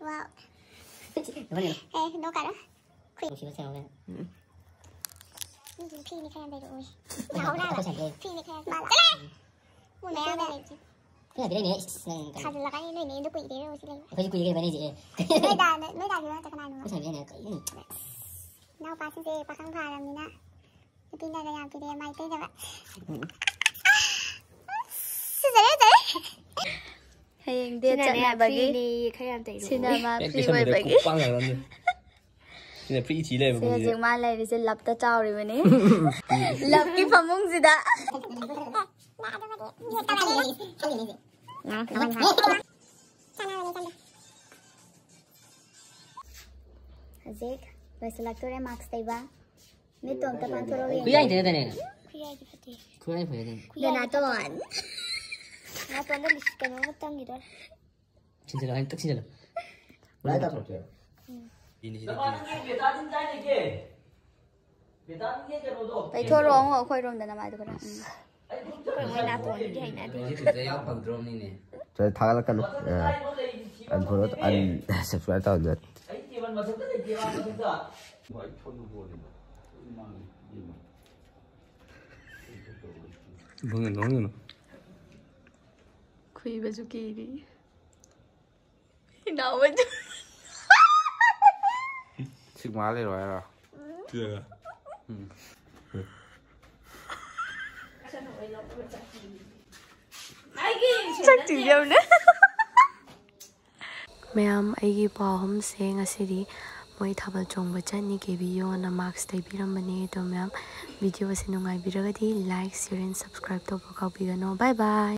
Wow. Ê, đâu cả đó. Phi này khen đầy đủ. Nào ra là phi này khen. Mà là. Muốn mẹ đây. 그냥 미래네 가지 là cái nơi này nó quỷ thế rồi chị lên. 거기 꾸이게 많이 이제 Nơi đà nơi đà nữa chắc là nữa. 그냥 미래네 거의 Nào ba xin ba khang pha làm gì nè. Pin này là làm cái này mày tên là bạn. Xin Ayun, dia cak nak bagi. Sinama free boy bagi. Sina free chi le bagi. Sina ma le bi se lap ta chao ri bani. Lap ki phamung sida. Hazek, वैसे लगते रहे marks तैबा मैं तो अब तक पांच सौ लोग ही कुछ आई थे तो नहीं कुछ आई थे तो नहीं कुछ आई थे तो नहीं देना तो वन ഞാൻ തന്നെ ലിസ്റ്റാണ് ഞാൻ തങ്ങിരാ ചിന്തല ഹൈ തക് ചിന്തല ലൈ ദാ സോചേ ഇനി ഇത് ബേതാദിൻ ജാനെ കേ ബേതാദിൻ കേ ജോ ദോ പൈ ഥോ റോങ് ഓ ഖോയി റോങ് ദന മാ ദോ കരാ ཁྱི ཕྱད མམ གསྲ ཐག ལ ཁ ལ ཨན སབསྲ ཏ ལ ཁྱི ཕྱད 까노 안 보러 안 subscribe tao nữa 뭐야 너는 Khuy và Zuki đi. Nào mà chứ. 지금 말해 와라 그래가 Chắc chỉ dâu nữa. ꯃꯌꯥꯝ ꯑꯩꯒꯤ ꯄꯥꯎꯍꯨꯝꯁꯦ ꯉꯁꯤꯗꯤ ꯃꯣꯏ ꯊꯥꯕꯜ ꯆꯣꯡꯕ ꯆꯠꯅꯤꯒꯦ ꯚꯤꯗꯤꯑꯣꯅ ꯃꯥꯔꯛꯁ ꯂꯩꯕꯤꯔꯝꯕꯅꯦ ꯑꯗꯣ ꯃꯌꯥꯝ ꯚꯤꯗꯤꯑꯣ ꯑꯁꯤ ꯅꯨꯡꯉꯥꯏꯕꯤꯔꯒꯗꯤ ꯂꯥꯏꯛ ꯁꯤꯌꯔ ꯑꯦꯟ ꯁꯕꯁꯀ꯭ꯔꯥꯏꯕ ꯇꯧꯕ ꯀꯥꯎꯕꯤꯒꯅꯨ ꯕꯥꯏ ꯕꯥꯏ